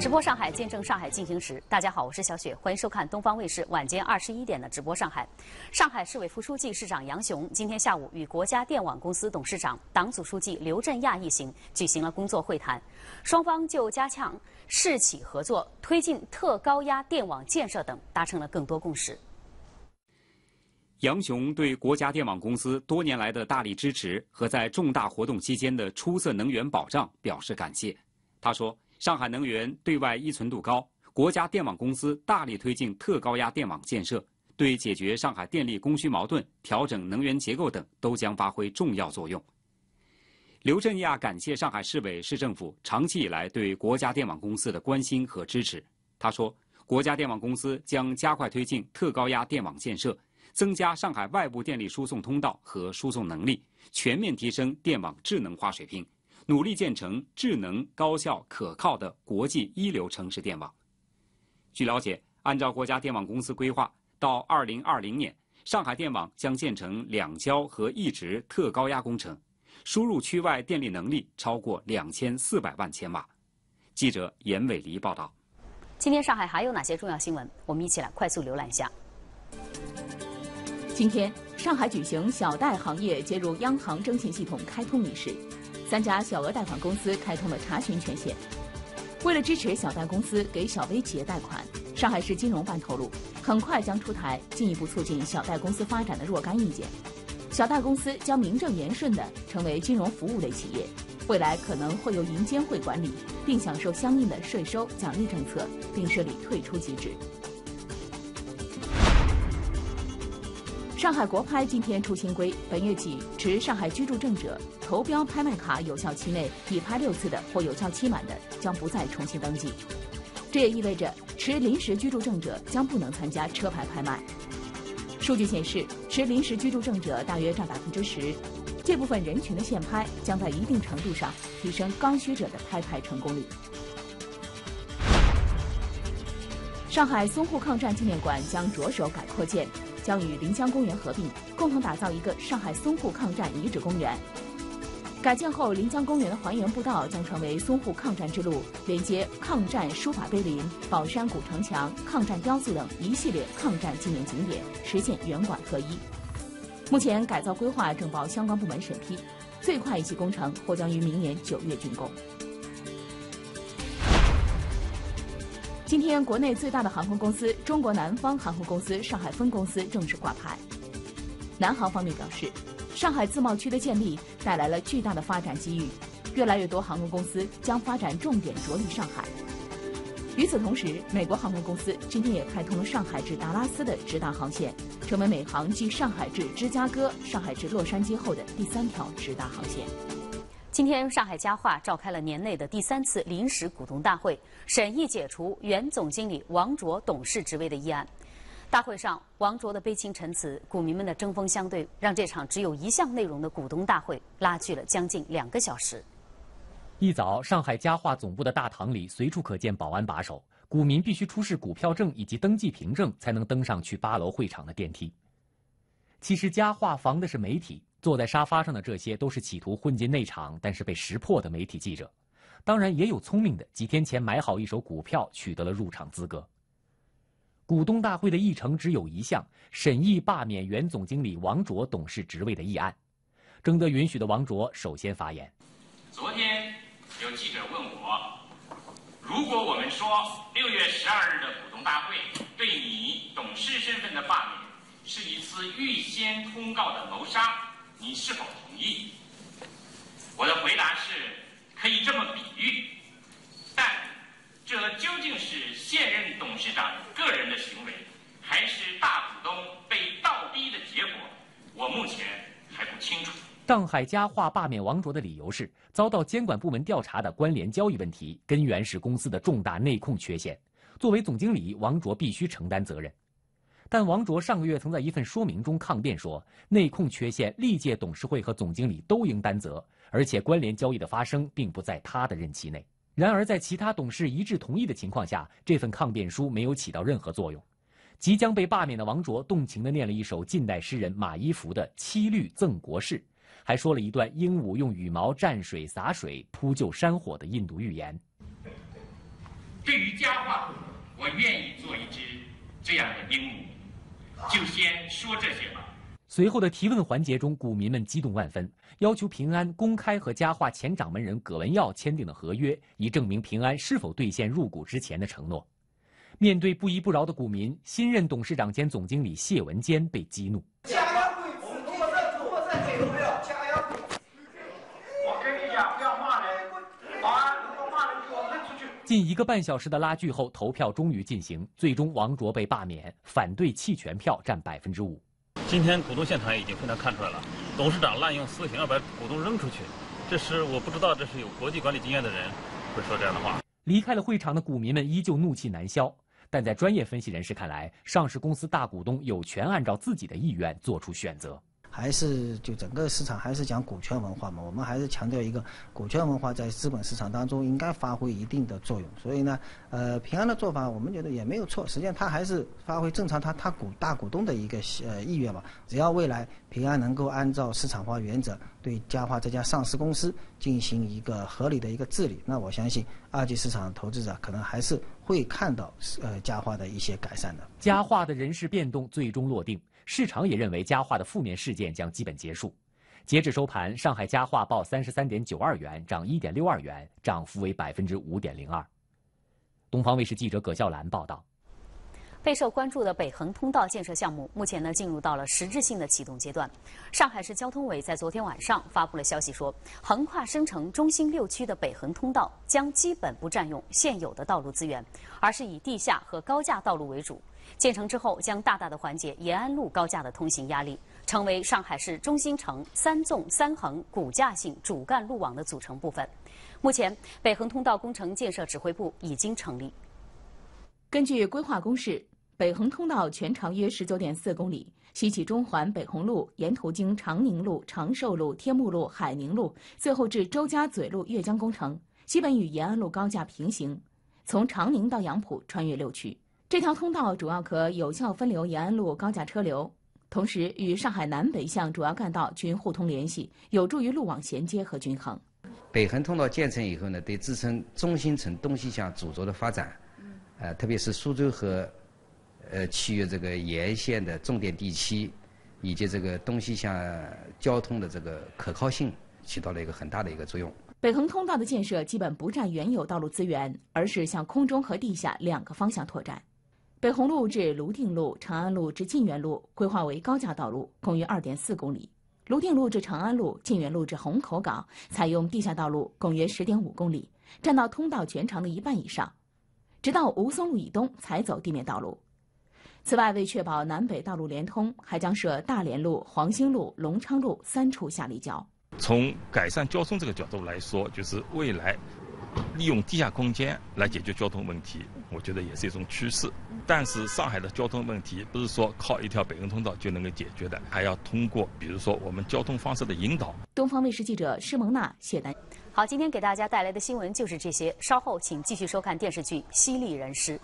直播上海，见证上海进行时。大家好，我是小雪，欢迎收看东方卫视晚间二十一点的直播上海。上海市委副书记、市长杨雄今天下午与国家电网公司董事长、党组书记刘振亚一行举行了工作会谈，双方就加强市企合作、推进特高压电网建设等达成了更多共识。杨雄对国家电网公司多年来的大力支持和在重大活动期间的出色能源保障表示感谢。他说。上海能源对外依存度高，国家电网公司大力推进特高压电网建设，对解决上海电力供需矛盾、调整能源结构等都将发挥重要作用。刘振亚感谢上海市委市政府长期以来对国家电网公司的关心和支持。他说，国家电网公司将加快推进特高压电网建设，增加上海外部电力输送通道和输送能力，全面提升电网智能化水平。努力建成智能、高效、可靠的国际一流城市电网。据了解，按照国家电网公司规划，到二零二零年，上海电网将建成两交和一直特高压工程，输入区外电力能力超过两千四百万千瓦。记者严伟黎报道。今天上海还有哪些重要新闻？我们一起来快速浏览一下。今天，上海举行小贷行业接入央行征信系统开通仪式。三家小额贷款公司开通了查询权限。为了支持小贷公司给小微企业贷款，上海市金融办透露，很快将出台进一步促进小贷公司发展的若干意见。小贷公司将名正言顺地成为金融服务类企业，未来可能会由银监会管理，并享受相应的税收奖励政策，并设立退出机制。上海国拍今天出新规，本月起，持上海居住证者投标拍卖卡有效期内已拍六次的或有效期满的，将不再重新登记。这也意味着，持临时居住证者将不能参加车牌拍卖。数据显示，持临时居住证者大约占百分之十，这部分人群的限拍将在一定程度上提升刚需者的拍拍成功率。上海淞沪抗战纪念馆将着手改扩建。将与临江公园合并，共同打造一个上海淞沪抗战遗址公园。改建后，临江公园的还原步道将成为淞沪抗战之路连接抗战书法碑林、宝山古城墙、抗战雕塑等一系列抗战纪念景点，实现园馆合一。目前改造规划正报相关部门审批，最快一期工程或将于明年九月竣工。今天，国内最大的航空公司中国南方航空公司上海分公司正式挂牌。南航方面表示，上海自贸区的建立带来了巨大的发展机遇，越来越多航空公司将发展重点着力上海。与此同时，美国航空公司今天也开通了上海至达拉斯的直达航线，成为美航继上海至芝加哥、上海至洛杉矶后的第三条直达航线。今天，上海家化召开了年内的第三次临时股东大会，审议解除原总经理王卓董事职位的议案。大会上，王卓的悲情陈词，股民们的针锋相对，让这场只有一项内容的股东大会拉锯了将近两个小时。一早，上海家化总部的大堂里随处可见保安把守，股民必须出示股票证以及登记凭证才能登上去八楼会场的电梯。其实，家化防的是媒体。坐在沙发上的这些都是企图混进内场，但是被识破的媒体记者。当然，也有聪明的，几天前买好一手股票，取得了入场资格。股东大会的议程只有一项：审议罢免原总经理王卓董事职位的议案。征得允许的王卓首先发言。昨天有记者问我，如果我们说六月十二日的股东大会对你董事身份的罢免是一次预先通告的谋杀？你是否同意？我的回答是，可以这么比喻，但这究竟是现任董事长个人的行为，还是大股东被倒逼的结果？我目前还不清楚。上海家化罢免王卓的理由是遭到监管部门调查的关联交易问题，根源是公司的重大内控缺陷。作为总经理，王卓必须承担责任。但王卓上个月曾在一份说明中抗辩说，内控缺陷历届董事会和总经理都应担责，而且关联交易的发生并不在他的任期内。然而，在其他董事一致同意的情况下，这份抗辩书没有起到任何作用。即将被罢免的王卓动情地念了一首近代诗人马一浮的《七律赠国事》，还说了一段鹦鹉用羽毛蘸水洒水扑救山火的印度寓言。对于佳话，我愿意做一只这样的鹦鹉。就先说这些吧。随后的提问环节中，股民们激动万分，要求平安公开和嘉化前掌门人葛文耀签订的合约，以证明平安是否兑现入股之前的承诺。面对不依不饶的股民，新任董事长兼总经理谢文坚被激怒。近一个半小时的拉锯后，投票终于进行，最终王卓被罢免，反对弃权票占百分之五。今天股东现场已经非常看出来了，董事长滥用私刑要把股东扔出去，这是我不知道这是有国际管理经验的人会说这样的话。离开了会场的股民们依旧怒气难消，但在专业分析人士看来，上市公司大股东有权按照自己的意愿做出选择。还是就整个市场还是讲股权文化嘛，我们还是强调一个股权文化在资本市场当中应该发挥一定的作用。所以呢，呃，平安的做法我们觉得也没有错，实际上他还是发挥正常他他股大股东的一个呃意愿嘛。只要未来平安能够按照市场化原则对嘉华这家上市公司进行一个合理的一个治理，那我相信二级市场投资者可能还是会看到呃嘉华的一些改善的。嘉华的人事变动最终落定。市场也认为嘉化的负面事件将基本结束。截至收盘，上海嘉化报三十三点九二元，涨一点六二元，涨幅为百分之五点零二。东方卫视记者葛笑兰报道。备受关注的北横通道建设项目，目前呢进入到了实质性的启动阶段。上海市交通委在昨天晚上发布了消息，说横跨深城中心六区的北横通道将基本不占用现有的道路资源，而是以地下和高架道路为主。建成之后，将大大的缓解延安路高架的通行压力，成为上海市中心城三纵三横骨架性主干路网的组成部分。目前，北横通道工程建设指挥部已经成立。根据规划公示，北横通道全长约十九点四公里，西起中环北虹路，沿途经长宁路、长寿路、天目路、海宁路，最后至周家嘴路越江工程，基本与延安路高架平行。从长宁到杨浦，穿越六区。这条通道主要可有效分流延安路高架车流，同时与上海南北向主要干道均互通联系，有助于路网衔接和均衡。北横通道建成以后呢，对支撑中心城东西向主轴的发展。呃，特别是苏州和呃区域这个沿线的重点地区，以及这个东西向交通的这个可靠性，起到了一个很大的一个作用。北横通道的建设基本不占原有道路资源，而是向空中和地下两个方向拓展。北虹路至泸定路、长安路至晋源路规划为高架道路，共约二点四公里；泸定路至长安路、晋源路至虹口港采用地下道路，共约十点五公里，占到通道全长的一半以上。直到吴淞路以东才走地面道路。此外，为确保南北道路连通，还将设大连路、黄兴路、隆昌路三处下立交。从改善交通这个角度来说，就是未来利用地下空间来解决交通问题，我觉得也是一种趋势。但是，上海的交通问题不是说靠一条北横通道就能够解决的，还要通过比如说我们交通方式的引导。东方卫视记者施蒙娜、谢丹。好，今天给大家带来的新闻就是这些。稍后请继续收看电视剧《犀利人师》。